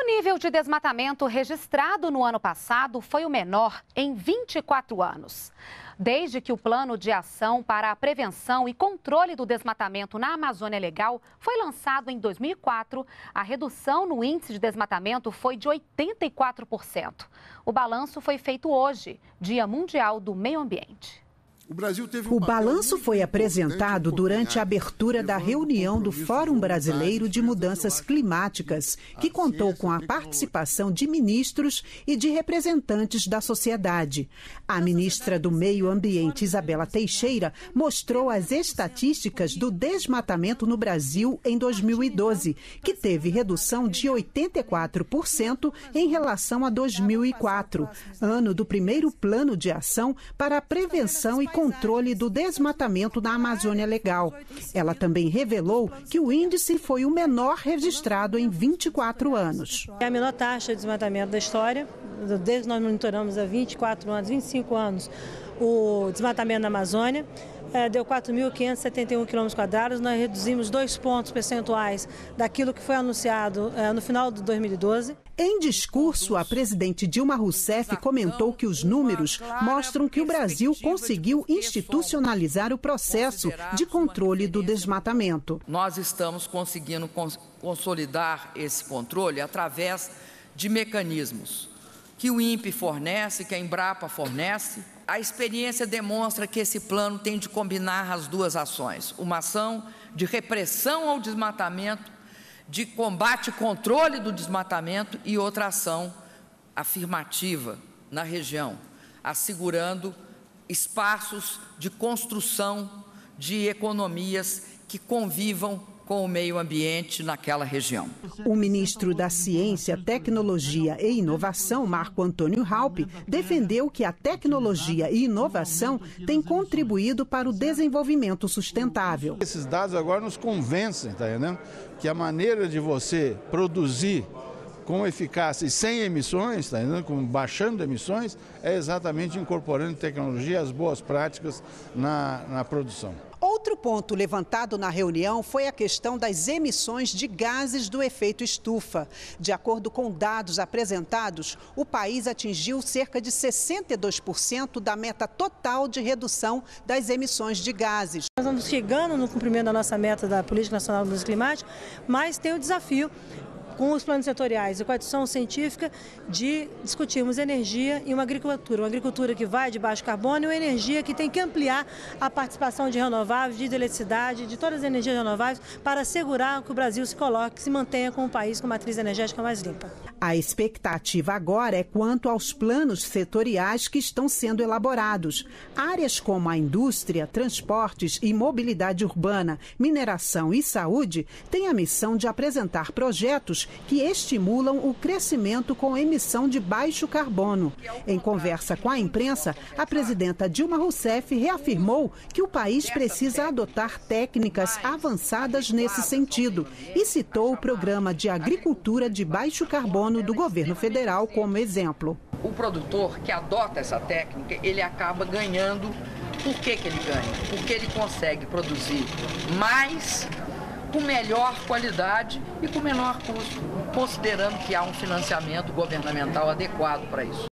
O nível de desmatamento registrado no ano passado foi o menor em 24 anos. Desde que o Plano de Ação para a Prevenção e Controle do Desmatamento na Amazônia Legal foi lançado em 2004, a redução no índice de desmatamento foi de 84%. O balanço foi feito hoje, Dia Mundial do Meio Ambiente. O, o balanço foi apresentado durante a abertura da reunião do Fórum Brasileiro de Mudanças Climáticas, que contou com a participação de ministros e de representantes da sociedade. A ministra do Meio Ambiente, Isabela Teixeira, mostrou as estatísticas do desmatamento no Brasil em 2012, que teve redução de 84% em relação a 2004, ano do primeiro plano de ação para a prevenção e controle do desmatamento na Amazônia Legal. Ela também revelou que o índice foi o menor registrado em 24 anos. É a menor taxa de desmatamento da história, desde que nós monitoramos há 24 anos, 25 anos, o desmatamento na Amazônia é, deu 4.571 km quadrados. Nós reduzimos dois pontos percentuais daquilo que foi anunciado é, no final de 2012. Em discurso, a presidente Dilma Rousseff comentou que os números mostram que o Brasil conseguiu institucionalizar o processo de controle do desmatamento. Nós estamos conseguindo consolidar esse controle através de mecanismos que o INPE fornece, que a Embrapa fornece, a experiência demonstra que esse plano tem de combinar as duas ações: uma ação de repressão ao desmatamento, de combate e controle do desmatamento, e outra ação afirmativa na região, assegurando espaços de construção de economias que convivam com o meio ambiente naquela região. O ministro da Ciência, Tecnologia e Inovação, Marco Antônio Raup, defendeu que a tecnologia e inovação têm contribuído para o desenvolvimento sustentável. Esses dados agora nos convencem, tá entendendo? Que a maneira de você produzir com eficácia e sem emissões, tá entendendo? Com, baixando emissões, é exatamente incorporando tecnologia e as boas práticas na, na produção. Outro ponto levantado na reunião foi a questão das emissões de gases do efeito estufa. De acordo com dados apresentados, o país atingiu cerca de 62% da meta total de redução das emissões de gases. Nós estamos chegando no cumprimento da nossa meta da Política Nacional de Mudança Climática, mas tem o desafio com os planos setoriais e com a adição científica de discutirmos energia e uma agricultura. Uma agricultura que vai de baixo carbono e uma energia que tem que ampliar a participação de renováveis, de eletricidade, de todas as energias renováveis para assegurar que o Brasil se coloque, se mantenha como um país com matriz energética mais limpa. A expectativa agora é quanto aos planos setoriais que estão sendo elaborados. Áreas como a indústria, transportes e mobilidade urbana, mineração e saúde têm a missão de apresentar projetos que estimulam o crescimento com emissão de baixo carbono. Em conversa com a imprensa, a presidenta Dilma Rousseff reafirmou que o país precisa adotar técnicas avançadas nesse sentido e citou o programa de agricultura de baixo carbono do governo federal como exemplo. O produtor que adota essa técnica, ele acaba ganhando. Por que, que ele ganha? Porque ele consegue produzir mais com melhor qualidade e com menor custo, considerando que há um financiamento governamental adequado para isso.